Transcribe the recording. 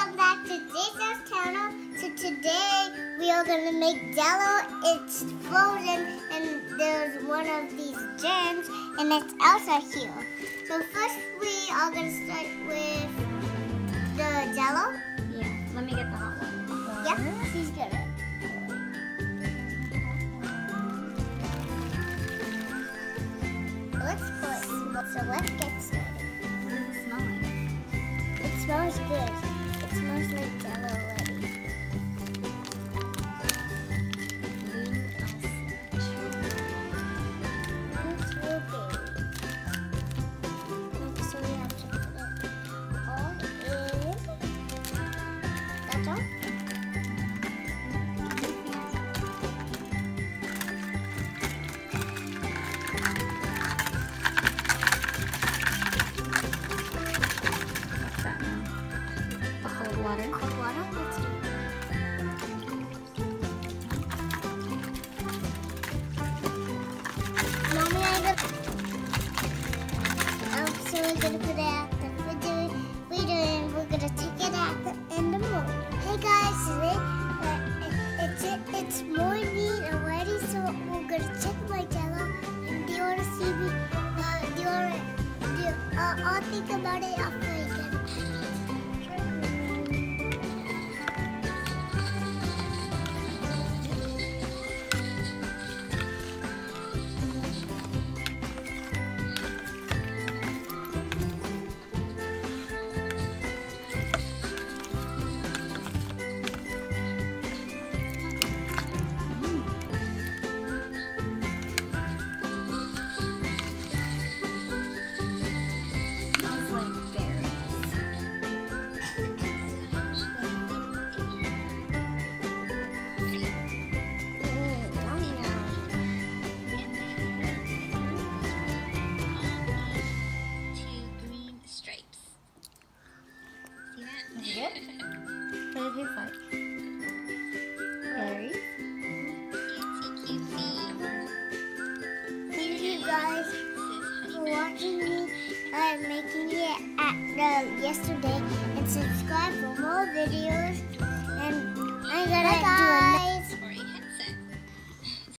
welcome back to Jaychelle's channel. So today we are gonna make Jello. It's frozen and there's one of these gems and it's Elsa here. So first we are gonna start with the Jello. Yeah, let me get the hot one. Yep, she's gonna. Let's put, so let's get smells we're gonna put it at the refrigerator and we're gonna take it at the in the morning. Hey guys, today it's it's morning already, so we're gonna check my jello. And do you wanna see me? Uh, do you wanna? Do you, uh, I'll think about it after I get. What it taste like? Berries? Thank you guys for watching me uh, making it at the yesterday and subscribe for more videos.